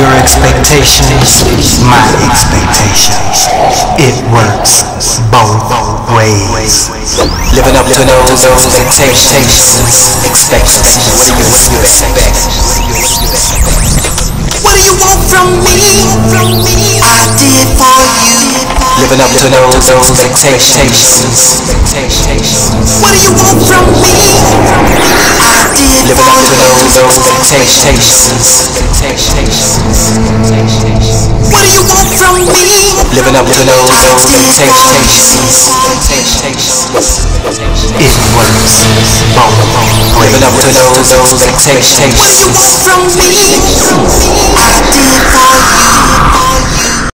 Your expectations, my expectations. It works both ways. Living up to those expectations, expectations. What do you expect? What do you want from me? I did for you. Living up to those expectations. Living for up to you. those expectations. What do you want from me? Living up to those expectations. It works Living up to those What do you want from me?